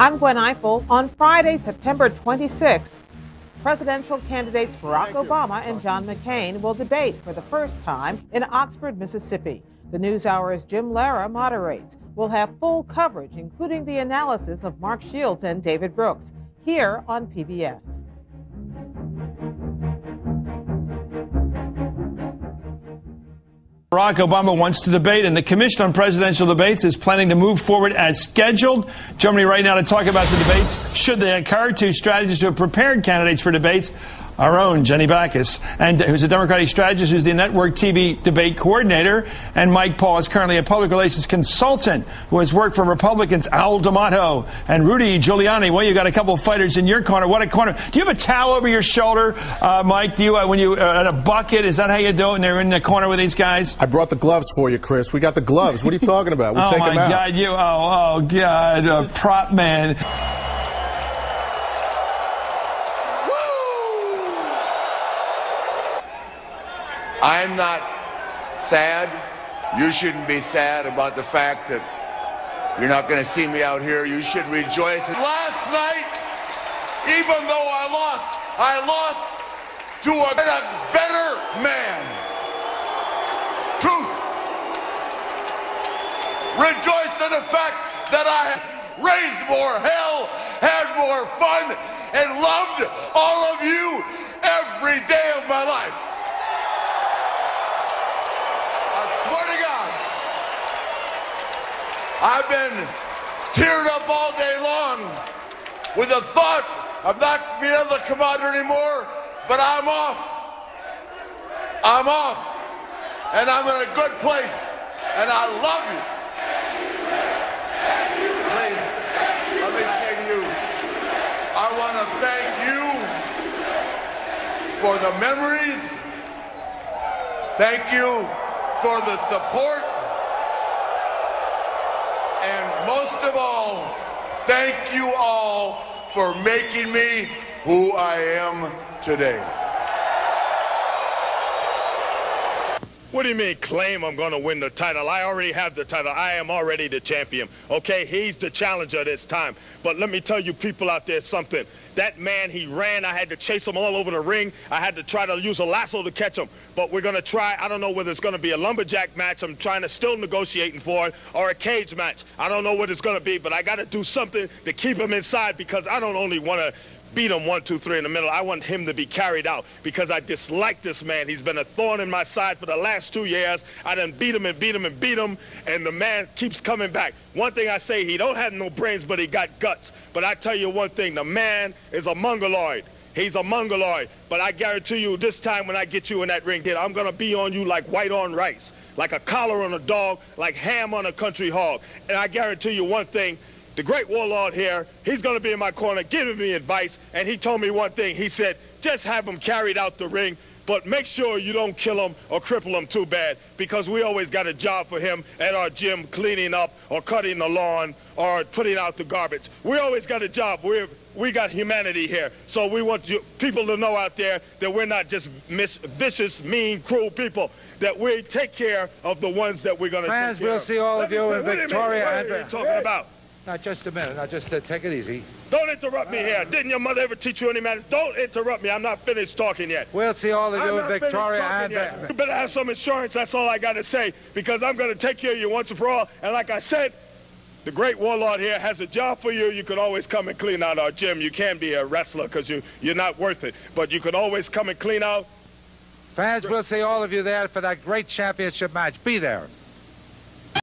I'm Gwen Ifill. On Friday, September 26th, presidential candidates Barack Obama and John McCain will debate for the first time in Oxford, Mississippi. The NewsHour's Jim Lehrer moderates. We'll have full coverage, including the analysis of Mark Shields and David Brooks, here on PBS. Barack Obama wants to debate, and the Commission on Presidential Debates is planning to move forward as scheduled. Germany right now to talk about the debates. Should they occur? Two strategists who have prepared candidates for debates our own Jenny Backus, and who's a Democratic strategist, who's the network TV debate coordinator, and Mike Paul is currently a public relations consultant who has worked for Republicans Al D'Amato and Rudy Giuliani. Well, you got a couple of fighters in your corner. What a corner! Do you have a towel over your shoulder, uh, Mike? Do you uh, when you uh, a bucket? Is that how you do it? And they're in the corner with these guys. I brought the gloves for you, Chris. We got the gloves. What are you talking about? We oh take my them out. God! You oh oh God! Uh, prop man. I'm not sad. You shouldn't be sad about the fact that you're not going to see me out here. You should rejoice. Last night, even though I lost, I lost to a, a better man. Rejoice in the fact that I raised more hell, had more fun, and loved all of you every day of my life. I swear to God. I've been teared up all day long with the thought of not being able to come out anymore, but I'm off. I'm off. And I'm in a good place. And I love you. Please, let me say to you, I want to thank you for the memories. Thank you for the support. And most of all, thank you all for making me who I am today. What do you mean claim I'm going to win the title? I already have the title. I am already the champion. Okay, he's the challenger this time. But let me tell you people out there something. That man, he ran. I had to chase him all over the ring. I had to try to use a lasso to catch him. But we're going to try. I don't know whether it's going to be a lumberjack match. I'm trying to still negotiating for it or a cage match. I don't know what it's going to be, but I got to do something to keep him inside because I don't only want to beat him one, two, three in the middle. I want him to be carried out because I dislike this man. He's been a thorn in my side for the last two years. I done beat him and beat him and beat him, and the man keeps coming back. One thing I say, he don't have no brains, but he got guts. But I tell you one thing, the man is a mongoloid. He's a mongoloid. But I guarantee you, this time when I get you in that ring, kid, I'm gonna be on you like white on rice, like a collar on a dog, like ham on a country hog. And I guarantee you one thing, the great warlord here, he's going to be in my corner giving me advice. And he told me one thing. He said, just have him carried out the ring, but make sure you don't kill him or cripple him too bad because we always got a job for him at our gym cleaning up or cutting the lawn or putting out the garbage. We always got a job. We're, we got humanity here. So we want you, people to know out there that we're not just mis- vicious, mean, cruel people, that we take care of the ones that we're going to Fans, take care of. we'll see all Let of you in. Victoria What are you talking about? Now, just a minute. Now, just uh, take it easy. Don't interrupt me here. Didn't your mother ever teach you any manners? Don't interrupt me. I'm not finished talking yet. We'll see all of you in Victoria and... yet. You better have some insurance. That's all I got to say. Because I'm going to take care of you once and for all. And like I said, the great warlord here has a job for you. You can always come and clean out our gym. You can be a wrestler because you, you're not worth it. But you can always come and clean out. Fans, we'll see all of you there for that great championship match. Be there.